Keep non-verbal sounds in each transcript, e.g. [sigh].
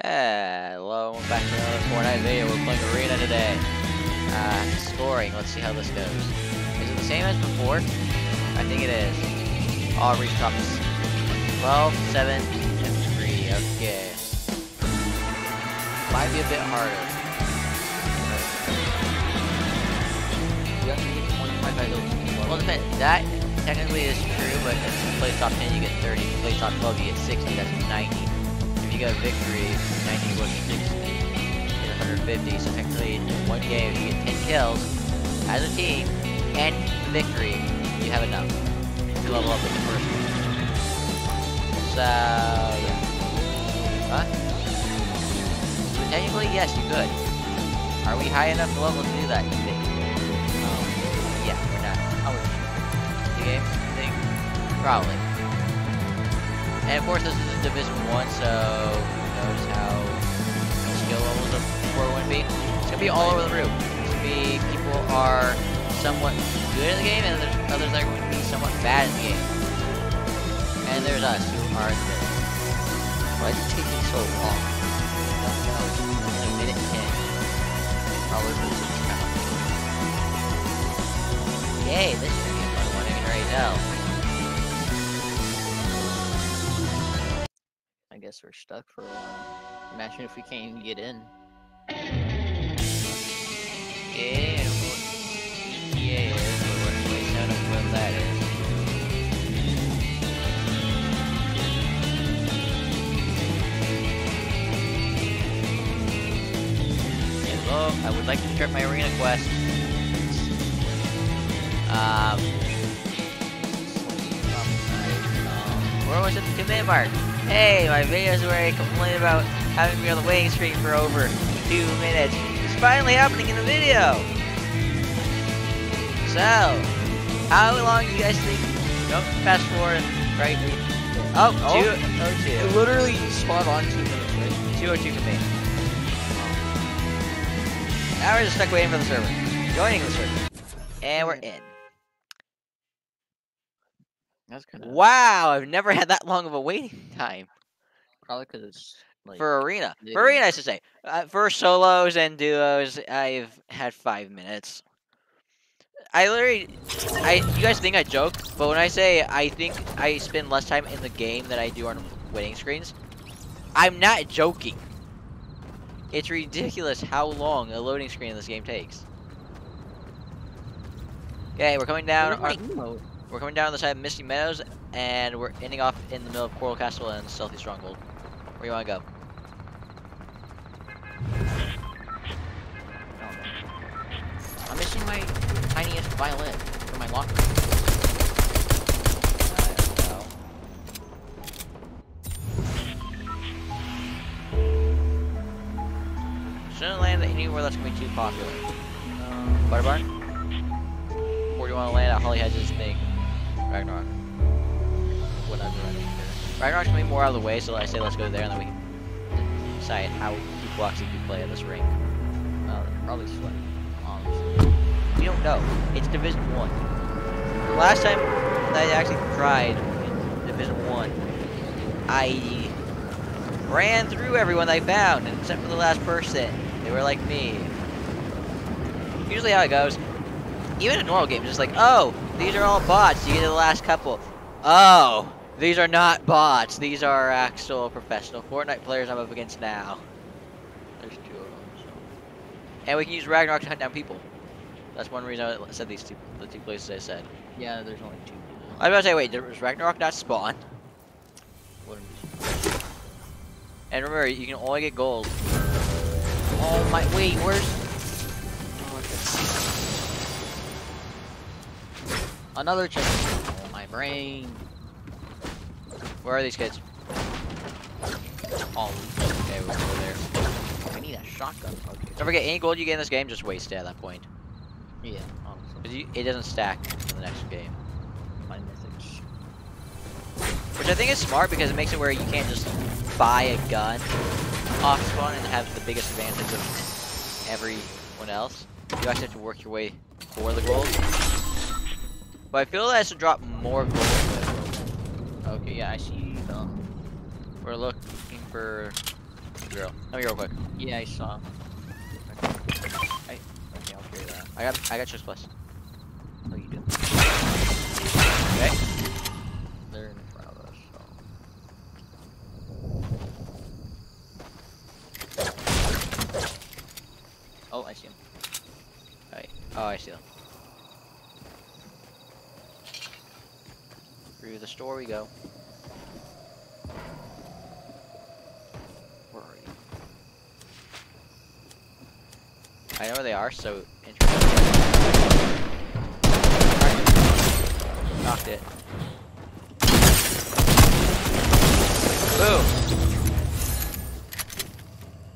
Hello, we're back to another Fortnite video. We're playing Arena today. Uh, scoring, let's see how this goes. Is it the same as before? I think it is. All reach drops 12, 7, and 3. Okay. Might be a bit harder. You have to get 25 by Well. That technically is true, but if you play top 10, you get 30. If you play top 12, you get 60. That's 90. Go victory, 90 equals 60. 150. So technically, in one game, you get 10 kills as a team and victory, you have enough to level up with the first one. So yeah. Huh? So technically, yes, you could. Are we high enough level to do that? You think? Um, yeah, we're not. Oh, we're game, think. Probably. And of course, this is Division 1, so who knows how skill levels of 4 would be. It's gonna be all over the room. It's gonna be people are somewhat good in the game, and there's others that are going to be somewhat bad in the game. And there's us, who are good. Why is it taking so long? I don't know. It's a minute 10. Probably it's count. Yay, this should be a fun one, I can guess we're stuck for a while. Imagine if we can't even get in. I. Hello, I would like to start my arena quest. Um, we're almost at the two minute mark. Hey, my videos where I complain about having me on the waiting screen for over two minutes. is finally happening in the video. So, how long do you guys think? Don't fast forward right. Oh, Oh. two, oh, two. It literally spot on two minutes, right? Two or two for me. Now we're just stuck waiting for the server. Joining the server. And we're in. That's kind of Wow, I've never had that long of a waiting [laughs] time probably because it's like for arena. For arena, I should say. Uh, for solos and duos, I've had five minutes. I literally, I you guys think I joke, but when I say I think I spend less time in the game than I do on waiting screens, I'm not joking. It's ridiculous how long a loading screen in this game takes. Okay, we're coming down. Where's Our, my emote? We're coming down the side of Misty Meadows, and we're ending off in the middle of Coral Castle and Stealthy Stronghold. Where you want to go? I'm missing my tiniest violin for my locker. Shouldn't land anywhere that's gonna be too popular. Um, Butter Barn? Or do you want to land at Holly Hedges thing? Ragnarok. whatever. I don't care. Ragnarok's gonna be more out of the way, so I say let's go there and then we can decide how people actually do play at this ring. Uh, probably sweat. Honestly. We don't know. It's Division 1. The last time I actually tried Division 1, I ran through everyone I found, except for the last person. They were like me. Usually how it goes, even in normal games, it's like, oh, these are all bots. You get the last couple. Oh, these are not bots. These are actual professional Fortnite players I'm up against now. There's two of them. So. And we can use Ragnarok to hunt down people. That's one reason I said these two, the two places I said. Yeah, there's only two. I was about to say, wait, does Ragnarok not spawn? And remember, you can only get gold. Oh my, wait, where's... Another chicken. Oh, my brain. Where are these kids? Oh, Okay, we're over there. I need a shotgun. Okay. Don't forget, any gold you get in this game, just waste it at that point. Yeah, you, it doesn't stack in the next game. Which I think is smart because it makes it where you can't just buy a gun off spawn and have the biggest advantage of everyone else. You actually have to work your way for the gold. But I feel that I should drop more gold. Okay, yeah, I see them. We're looking for Girl. Let me real quick. Yeah, I saw. i Okay, I'll carry that. I got I got Chest Plus. Oh, you do. Okay. They're in front of us. So. Oh, I see him. Alright. Oh, I see them. Store we go. Where are you? I know where they are, so interesting. Knocked it. Boom!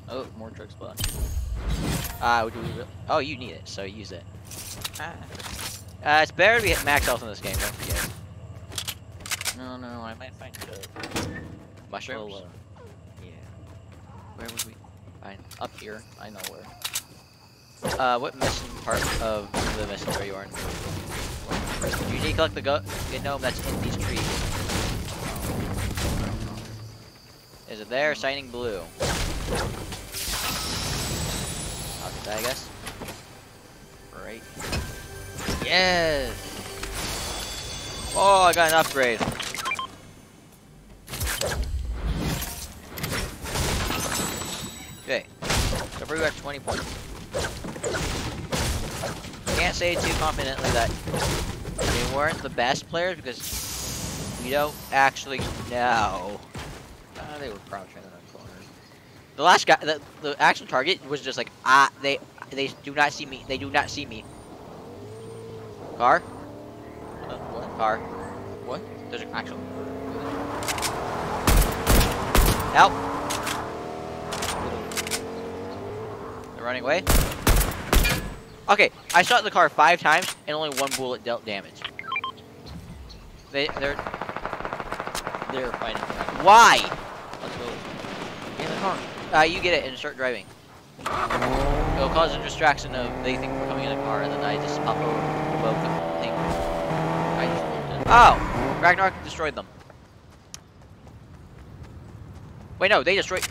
Oh, more drug spot. Uh, do we? Oh, you need it, so use it. Ah. Uh, it's better to be at max health in this game, don't forget. No, no, I might find the Mushrooms? well, uh, yeah, Where would we find? up here. I know where. Uh, what mission part of the mission are you on? You need to collect the go gnome that's in these trees. Is it there? Shining blue. I'll get that, I guess. Right. Yes! Oh, I got an upgrade. We got 20 points. Can't say too confidently that they weren't the best players because we don't actually know. Ah, they were crouching in a corner. The last guy, the, the actual target was just like, ah, they they do not see me. They do not see me. Car? Uh, what? Car. What? There's an actual. Help! Running away. Okay, I shot the car five times and only one bullet dealt damage. They, they're. They're fighting. Why? Let's go. In the car. Uh, you get it and start driving. It'll cause a distraction of they think we're coming in a car and then I just pop over above the thing. I just. Oh! Ragnarok destroyed them. Wait, no, they destroyed.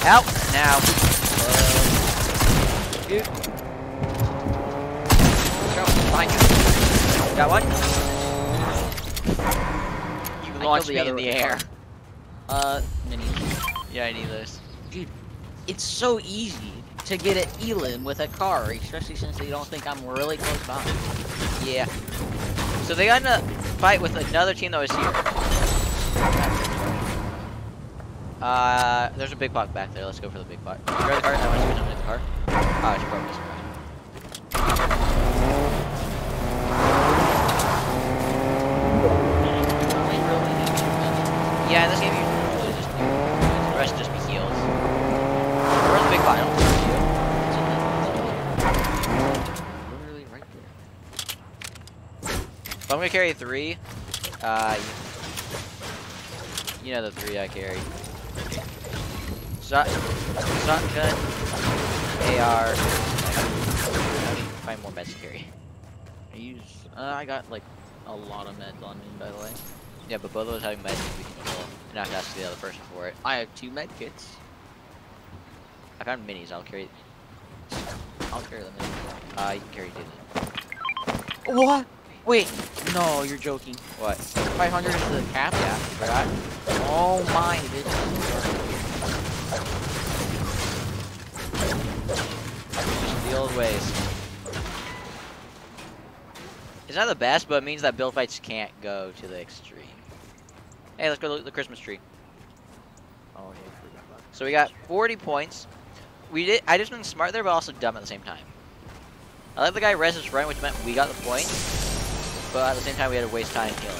Help! Now. Watch you. Got one? You launched me in the one. air. Uh, mini. Yeah, I need this. Dude, it's so easy to get at Elin with a car, especially since they don't think I'm really close by. Yeah. So they got in a fight with another team that was here. Uh, there's a big pot back there. Let's go for the big pot. Grab the car. I want to switch on the car. Oh, I should probably this Yeah, in this game you really just the rest just be heals. Where's the big pot? Literally right there. If I'm gonna carry three, uh, you know the three I carry. Shot, shotgun, AR. I need to find more meds to carry. I use. Uh, I got like a lot of meds on me, by the way. Yeah, but both of us having meds we can kill. You're not gonna ask the other person for it. I have two med kits. I found minis. I'll carry. I'll carry them. In. Uh, you can carry two. What? Wait, no, you're joking. What? 500 is the cap? Yeah, I forgot. Oh my, bitch. Old ways. It's not the best, but it means that build fights can't go to the extreme. Hey, let's go at the Christmas tree. Oh yeah, So we got 40 points. We did. I just been smart there, but also dumb at the same time. I let the guy res his which meant we got the points, but at the same time we had to waste time healing.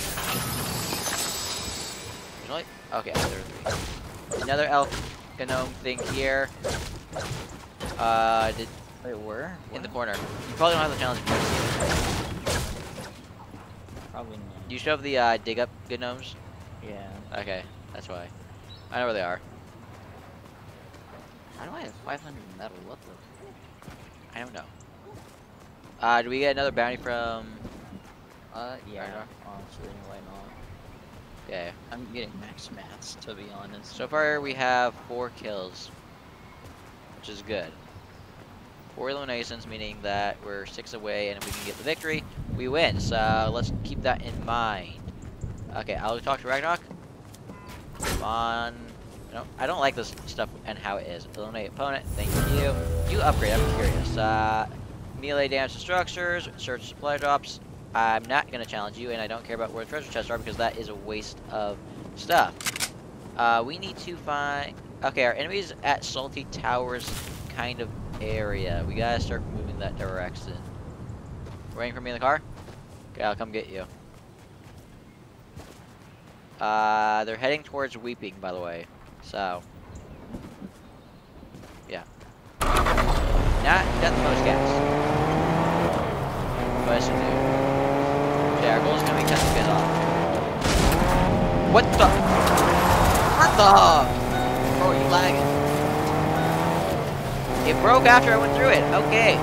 Really? Okay, three. Another elf gnome thing here. Uh, did Wait, where? in the corner. You probably don't have the challenge. Probably not. You should have the uh, dig up good gnomes. Yeah. Okay, that's why. I know where they are. How do I have 500 metal? What the? I don't know. Uh, do we get another bounty from? Uh, yeah. Honestly, why not? Okay. I'm getting max mats, to be honest. So far we have four kills, which is good. Four eliminations, meaning that we're six away, and if we can get the victory, we win. So let's keep that in mind. Okay, I'll talk to Ragnarok. Come on. I don't like this stuff and how it is. Eliminate opponent. Thank you. You upgrade. I'm curious. Uh, melee damage to structures. Search supply drops. I'm not gonna challenge you, and I don't care about where treasure chests are because that is a waste of stuff. Uh, we need to find. Okay, our enemies at Salty Towers kind of area. We gotta start moving that direction. Waiting for me in the car? Okay, I'll come get you. Uh, they're heading towards Weeping, by the way. So, yeah. Not, not the most gas. But I our goal is gonna be cut the off. What the? What the? Bro, you lagging. It broke after I went through it. Okay.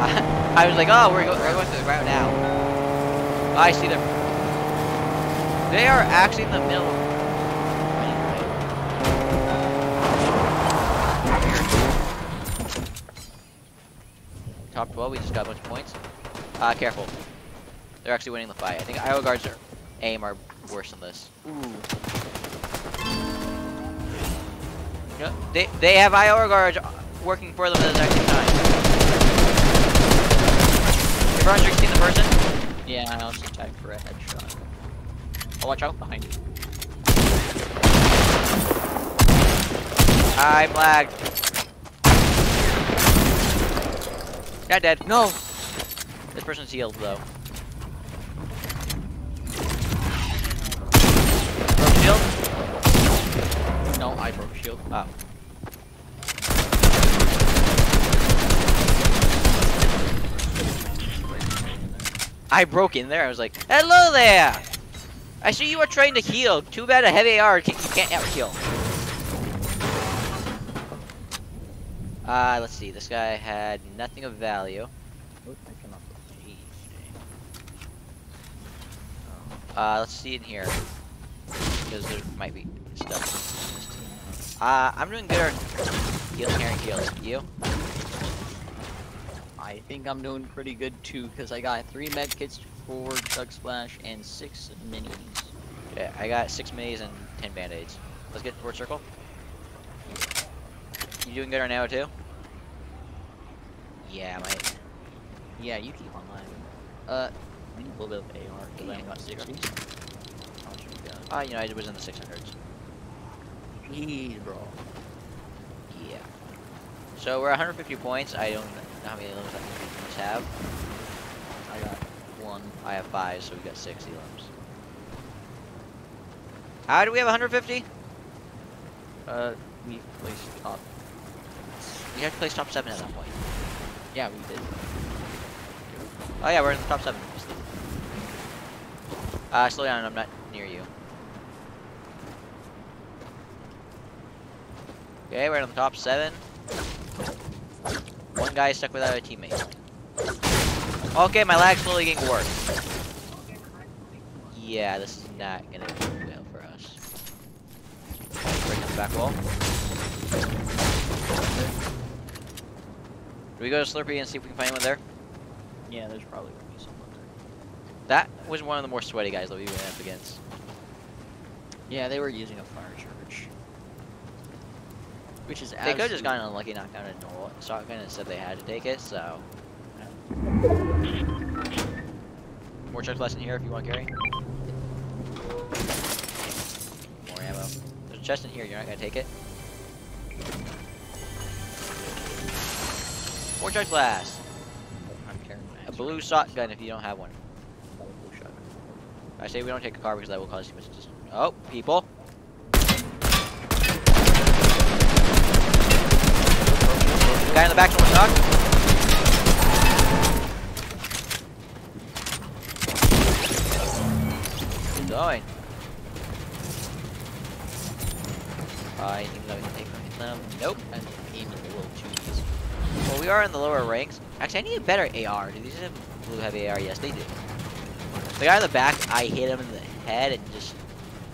[laughs] I was like, oh, we're, we're going through the route now. I see them. They are actually in the middle. of Top 12, we just got a bunch of points. Uh, careful. They're actually winning the fight. I think Iowa guards are aim are worse than this. Ooh. You they they have IO guards working for them at the same time. Everyone's seen the person? Yeah, I also tagged for a headshot. Oh, watch out behind you. I'm lagged. Got dead. No! This person's healed though. Broke shield? No, I broke. Oh. I broke in there. I was like, "Hello there! I see you are trying to heal. Too bad a heavy AR can can't out heal." Uh, let's see. This guy had nothing of value. Uh, let's see in here. Because there might be stuff. Uh, I'm doing good at healing here and heals. You? I think I'm doing pretty good too, because I got three med kits, four chug splash, and six minis. Yeah, I got six minis and ten band-aids. Let's get towards circle. You doing good right now too? Yeah, my Yeah, you keep on lagging. Uh, a little bit of AR, because I got 60. How you uh, you know, I was in the 600s. Jeez, bro. Yeah. So we're 150 points. I don't know how many limbs that teams have. I got one. I have five, so we got 60 limbs. How do we have 150? Uh, we placed top. We have to place top seven at that point. Yeah, we did. Oh yeah, we're in the top seven. Uh, slow down, I'm not near you. Okay, we're in the top seven. One guy stuck without a teammate. Okay, my lag's slowly getting worse. Yeah, this is not gonna do well for us. Break the back wall. Do we go to Slurpy and see if we can find anyone there? Yeah, there's probably gonna be someone there. That was one of the more sweaty guys that we went up against. Yeah, they were using a fire charge. Which is They could have just gotten unlucky, knocked down a normal shotgun and said they had to take it, so. More chug lesson here if you want to carry. More ammo. There's a chest in here, you're not gonna take it. More chug blast. I'm carrying A blue shotgun if you don't have one. now. Blue shotgun. I say we don't take a car because that will cause you misses. Oh, people. Guy in the back, someone knocked. Going. I think that we can take them. Nope. I'm a little too easy. Well, we are in the lower ranks. Actually, I need a better AR. Do these have blue heavy AR? Yes, they do. The guy in the back, I hit him in the head and just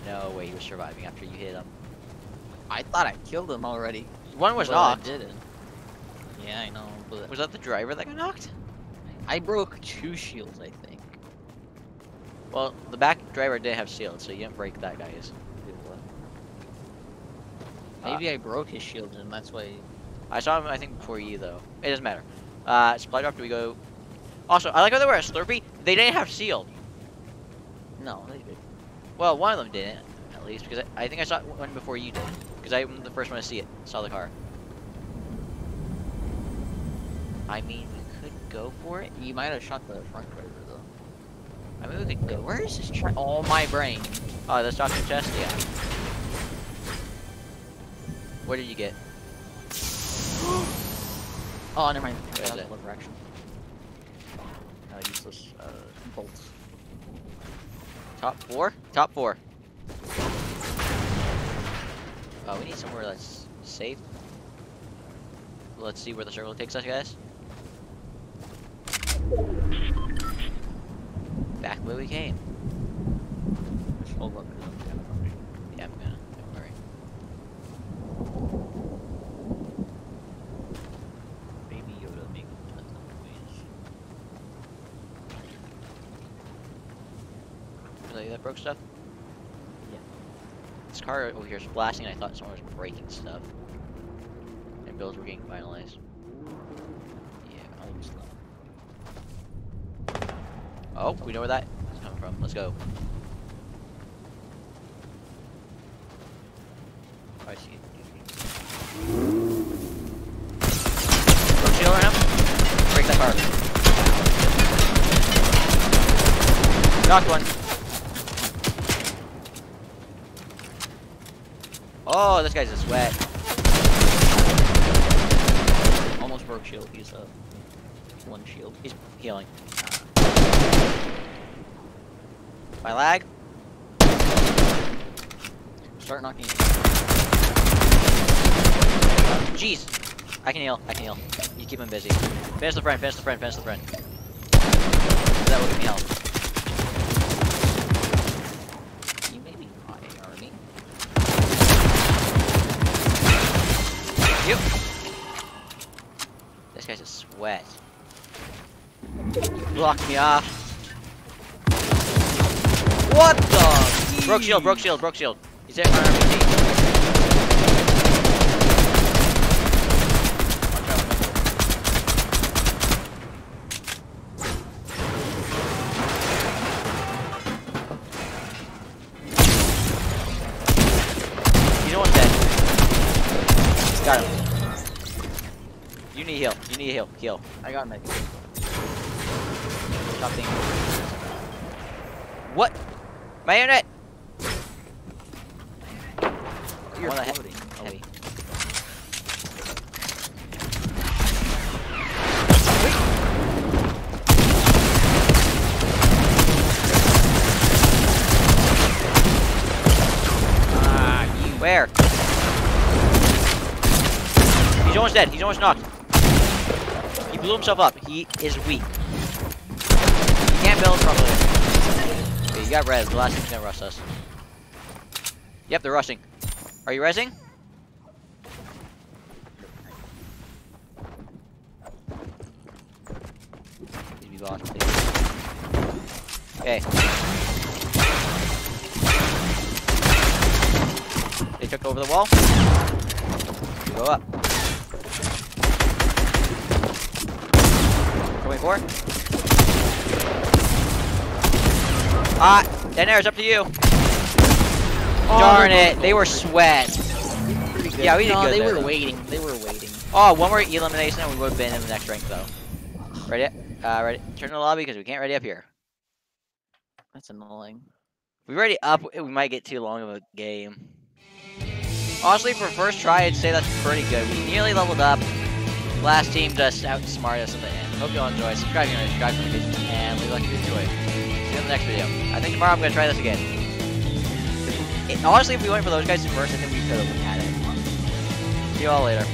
no way he was surviving after you hit him. I thought I killed him already. One was but I didn't. Yeah, I know, but Was that the driver that got knocked? I broke two shields, I think. Well, the back driver did have shields, so you didn't break that guy's. Maybe I broke his shield and that's why. I saw him, I think, before you, though. It doesn't matter. Uh, supply drop, do we go... Also, I like how they were a Slurpy. They didn't have shield. No, they did. Well, one of them didn't, at least, because I, I think I saw one before you did. Because I'm the first one to see it. Saw the car. I mean, we could go for it. You might have shot the front driver though. I mean, we could go. Where is this truck? Oh my brain. Oh, that's Dr. Chest? Yeah. What did you get? [gasps] Oh, never mind. That's it? direction. Uh, useless uh, bolts. Top four? Top four. Oh, we need somewhere that's safe. Let's see where the circle takes us, guys. Back where we came. Hold up. kinda hungry. Yeah, I'm gonna. Don't worry. Baby Yoda making tons of noise. Is that broke stuff? Yeah. This car over here is blasting. and I thought someone was breaking stuff. And bills were getting finalized. Yeah. Almost done. Oh, we know where that is coming from. Let's go. I see it. Shield on him. Break that car. Knocked one. Oh, this guy's a sweat. Almost broke shield. He's uh, one shield. He's healing. My lag? Start knocking. Jeez. I can heal. I can heal. You keep him busy. Finish the friend. Finish the friend. Finish the friend. That will give me help. You. This guy's a sweat. Blocked me off. What the? Broke shield. Broke shield. Broke shield. He's front of me. He's almost dead. Got him. You need heal. You need heal. Heal. I got. Stop thinking. What? My internet! You're heck? floating. Heavy. Ah, you. Where? He's almost dead. He's almost knocked. He blew himself up. He is weak. He can't build properly. You got res. The last thing's gonna rush us. Yep, they're rushing. Are you resing? Please be boss, please. Okay. They took over the wall. Go up. 24. Ah, it's up to you. Darn it, they were sweat. Yeah, we did no, good they there, were waiting. They were waiting. Oh, one more elimination and we would have been in the next rank though. Ready? Uh, ready? Turn the lobby because we can't ready up here. That's annoying. If we ready up, we might get too long of a game. Honestly, for first try, I'd say that's pretty good. We nearly leveled up. Last team just outsmarted us at the end. Hope you all enjoy. Subscribe if you want to subscribe for notifications, and a like you enjoyed. In the next video. I think tomorrow I'm going to try this again. It- honestly, if we went for those guys first, I think we could have had it. See you all later.